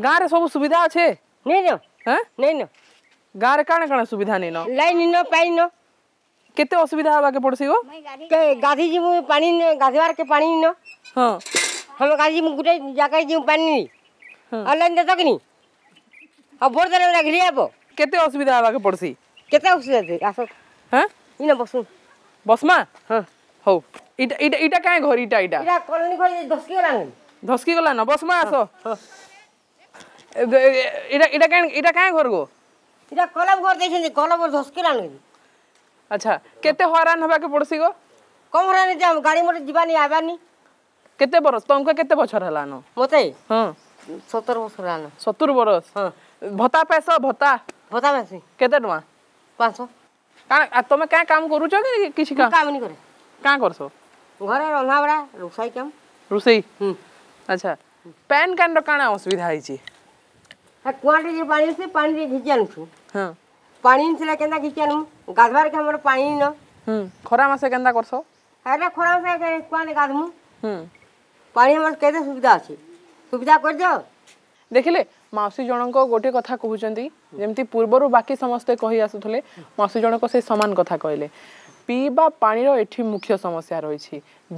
ଗାଁରେ ସବୁ ସୁବିଧା ଅଛେ ନେଇନ ନେଇନ ଗାଁରେ କାଣା କାଣା ସୁବିଧା ନେଇନ ଲାଇନ୍ ନ ପାଇନ କେତେ ଅସୁବିଧା ହେବାକେ ପଡ଼ସି ଗୋ ଗାଧି ଯିବୁ ପାଣି ଗାଧବାରକେ ପାଣି ନ ହଁ ଆମେ ଗାଧି ଯିବୁ ଗୁଟେ ଜାଗାରେ ଯିବୁ ପାଣି ନି ଆଉ ଲାଇନ୍ ଦେତ କି ନି ଆଉ ଭୋଟ ଦେଲେ ବେଲା ଘିରି ହେବ କେତେ ଅସୁବିଧା ହେବାକେ ପଡ଼ସି କେତେ ଅସୁବିଧା ଆସ ହଁ ଇନ ବସୁ ବସମା ହଁ ହଉ ଇଟା ଇଟା ଇଟା କାଇଁ ଘର ଇଟା ଇଟା ଇଟା କଲୋନି ଘର ଧସକି ଗଲାନ ଧସକି ଗଲାନ ବସମା ଆସ ହଁ এটা এটা কেন এটা কাঁ ঘর গো এটা কলম ঘর দেইছেন কলম ধসকিলা নি আচ্ছা কেতে হরান হবাকে পড়ছি গো কম হরান যে গাড়ি মোটর যাবানি আবানি কেতে বরস তোমাকে কেতে বছর হলানো মতে হ্যাঁ সতর বছর হলানো সত্তর বরস হ্যাঁ ভতা পয়সা ভতা ভতা পাইছি কেতে টଙ୍କା পাঁচশো କାଣା ତମେ କାଁ କାମ କରୁଛ କି କିଛି କାମ ନି କରେ କାଁ କରସ ଘରେ ରନ୍ଧାବଢ଼ା ରୋଷେଇ କାମ ରୋଷେଇ ଆଚ୍ଛା ପ୍ୟାନ୍ କାର୍ଡ଼ର କାଣା ଅସୁବିଧା ହେଇଛି કુવાંટથી પાણી પાણી ઘીચી આનુછું પાણી ଥିଲେ કેନ୍ତା ઘીચି આନମୁ ଗାଧବାର୍କେ ଆମର ପାଣି ନ ଖରା ମାସେ କେନ୍ତା କରସ ହେଲେ ଖରା ମାସେ କୁଆଁରେ ଗାଧମୁ ପାଣି ଆମର କେତେ ସୁବିଧା ଅଛି ସୁବିଧା କରିଦିଅ ଦେଖିଲେ ମାଉସୀ ଜଣଙ୍କ ଗୋଟିଏ କଥା କହୁଛନ୍ତି ଯେମିତି ପୂର୍ବରୁ ବାକି ସମସ୍ତେ କହି ଆସୁଥିଲେ ମାଉସୀ ଜଣଙ୍କ ସେ ସମାନ କଥା କହିଲେ ପିଇବା ପାଣିର ଏଠି ମୁଖ୍ୟ ସମସ୍ୟା ରହିଛି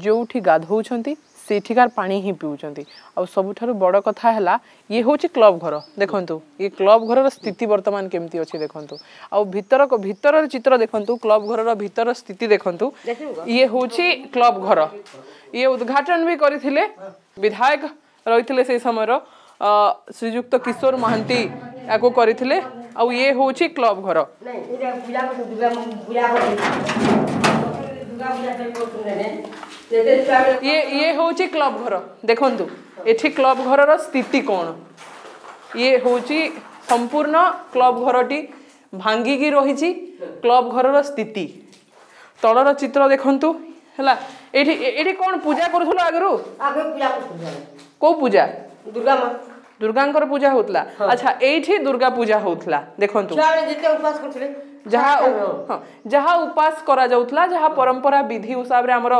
ଯେଉଁଠି ଗାଧଉଛନ୍ତି ସେଠିକାର ପାଣି ହିଁ ପିଉଛନ୍ତି ଆଉ ସବୁଠାରୁ ବଡ଼ କଥା ହେଲା ଇଏ ହେଉଛି କ୍ଲବ୍ ଘର ଦେଖନ୍ତୁ ଇଏ କ୍ଲବ୍ ଘରର ସ୍ଥିତି ବର୍ତ୍ତମାନ କେମିତି ଅଛି ଦେଖନ୍ତୁ ଆଉ ଭିତର ଭିତରର ଚିତ୍ର ଦେଖନ୍ତୁ କ୍ଲବ୍ ଘରର ଭିତର ସ୍ଥିତି ଦେଖନ୍ତୁ ଇଏ ହେଉଛି କ୍ଲବ୍ ଘର ଇଏ ଉଦ୍ଘାଟନ ବି କରିଥିଲେ ବିଧାୟକ ରହିଥିଲେ ସେଇ ସମୟର ଶ୍ରୀଯୁକ୍ତ କିଶୋର ମହାନ୍ତି ଏହାକୁ କରିଥିଲେ ଆଉ ଇଏ ହେଉଛି କ୍ଲବ୍ ଘର ଇଏ ଇଏ ହେଉଛି କ୍ଲବ୍ ଘର ଦେଖନ୍ତୁ ଏଠି କ୍ଲବ୍ ଘରର ସ୍ଥିତି କ'ଣ ଇଏ ହେଉଛି ସମ୍ପୂର୍ଣ୍ଣ କ୍ଲବ୍ ଘରଟି ଭାଙ୍ଗିକି ରହିଛି କ୍ଲବ୍ ଘରର ସ୍ଥିତି ତଳର ଚିତ୍ର ଦେଖନ୍ତୁ ହେଲା ଏଠି ଏଠି କ'ଣ ପୂଜା କରୁଥିଲ ଆଗରୁ କେଉଁ ପୂଜା ଦୁର୍ଗା ମା ଦୁର୍ଗାଙ୍କର ପୂଜା ହେଉଥିଲା ଆଚ୍ଛା ଏଇଠି ଦୁର୍ଗା ପୂଜା ହେଉଥିଲା ଦେଖନ୍ତୁ ଯେତେ ଉପାସ କରୁଥିଲେ ଯାହା ହଁ ଯାହା ଉପାସ କରାଯାଉଥିଲା ଯାହା ପରମ୍ପରା ବିଧି ହିସାବରେ ଆମର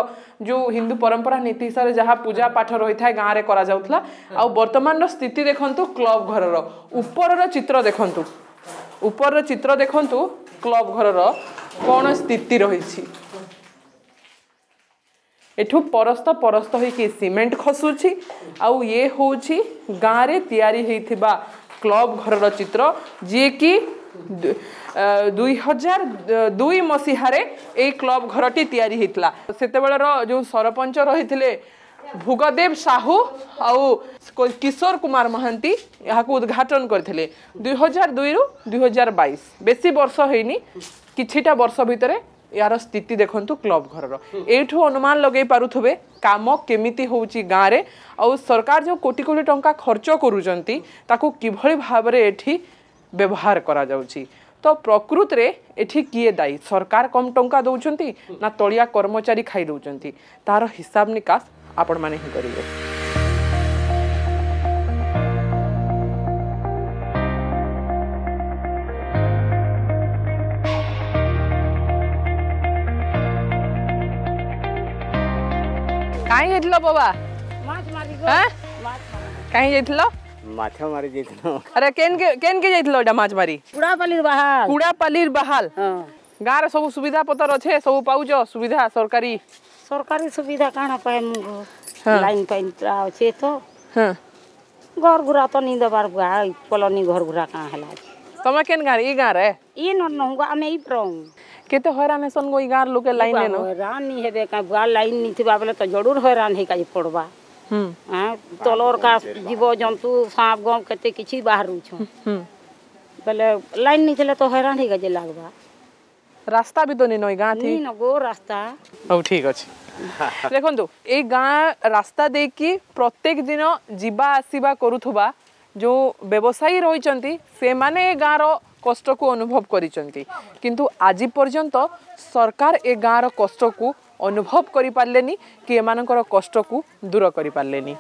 ଯେଉଁ ହିନ୍ଦୁ ପରମ୍ପରା ନୀତି ହିସାବରେ ଯାହା ପୂଜା ପାଠ ରହିଥାଏ ଗାଁରେ କରାଯାଉଥିଲା ଆଉ ବର୍ତ୍ତମାନର ସ୍ଥିତି ଦେଖନ୍ତୁ କ୍ଲବ ଘରର ଉପରର ଚିତ୍ର ଦେଖନ୍ତୁ ଉପରର ଚିତ୍ର ଦେଖନ୍ତୁ କ୍ଲବ ଘରର କ'ଣ ସ୍ଥିତି ରହିଛି ଏଠୁ ପରସ୍ତ ପରସ୍ତ ହୋଇକି ସିମେଣ୍ଟ ଖସୁଛି ଆଉ ଇଏ ହେଉଛି ଗାଁରେ ତିଆରି ହେଇଥିବା କ୍ଲବ ଘରର ଚିତ୍ର ଯିଏକି ଦୁଇ ହଜାର ଦୁଇ ମସିହାରେ ଏଇ କ୍ଲବ୍ ଘରଟି ତିଆରି ହେଇଥିଲା ସେତେବେଳର ଯେଉଁ ସରପଞ୍ଚ ରହିଥିଲେ ଭୁଗଦେବ ସାହୁ ଆଉ କିଶୋର କୁମାର ମହାନ୍ତି ଏହାକୁ ଉଦ୍ଘାଟନ କରିଥିଲେ ଦୁଇ ହଜାର ଦୁଇରୁ ଦୁଇ ହଜାର ବାଇଶ ବେଶୀ ବର୍ଷ ହେଇନି କିଛିଟା ବର୍ଷ ଭିତରେ ଏହାର ସ୍ଥିତି ଦେଖନ୍ତୁ କ୍ଲବ୍ ଘରର ଏଇଠୁ ଅନୁମାନ ଲଗାଇ ପାରୁଥିବେ କାମ କେମିତି ହେଉଛି ଗାଁରେ ଆଉ ସରକାର ଯେଉଁ କୋଟି କୋଟି ଟଙ୍କା ଖର୍ଚ୍ଚ କରୁଛନ୍ତି ତାକୁ କିଭଳି ଭାବରେ ଏଠି ବ୍ୟବହାର କରାଯାଉଛି ତ ପ୍ରକୃତରେ ଏଠି କିଏ ଦାୟୀ ସରକାର କମ୍ ଟଙ୍କା ଦେଉଛନ୍ତି ନା ତଳିଆ କର୍ମଚାରୀ ଖାଇ ଦେଉଛନ୍ତି ତାହାର ହିସାବ ନିକାଶ ଆପଣମାନେ ହିଁ କରିବେ କାହିଁ ଯାଇଥିଲ ବାବା କାହିଁ ଯାଇଥିଲ মাছ মারি যাইছিল আরে কেন কেন কে যাইছিল এটা মাছ মারি কুড়াপালির বাহাল কুড়াপালির বাহাল গাঁরে সব সুবিধা পত্র আছে সব পাউছ সুবিধা সরকারি সরকারি সুবিধা কাণ পায় মু লাইন পাইন আছে তো ঘর ঘুরা তো নিয়ে দেবার পলনি ঘর ঘুরা কাঁ হেলা তুমি কেন গাঁর ই গাঁরে ই নহু আমি ই প্রং কেতে হয়রান হেসন গো ই গাঁর লোকে লাইন নেন হয়রান নি হেবে কাঁ লাইন নিথিবা বলে তো জরুর হয়রান হেকাজ পড়বা হ্যাঁ তলর কা জন্তু সাপ গম কেতে কিছু বাহারুছ বেলে লাইন নিছিলে তো হয়রান হয়ে গেছে লাগবা রাস্তা বি তো নিন ওই গাঁ থেকে নিন গো রাস্তা হও ঠিক আছে দেখন্তু এই গাঁ রাস্তা দেইকি প্রত্যেক দিন যিবা আসিবা করুথবা যে ব্যবসায়ী রয়েছেন সেমানে এ গাঁর কষ্টকু অনুভব করেছেন কিন্তু আজি পর্যন্ত সরকার এ গাঁর কষ্টকু ଅନୁଭବ କରିପାରିଲେନି କି ଏମାନଙ୍କର କଷ୍ଟକୁ ଦୂର କରିପାରିଲେନି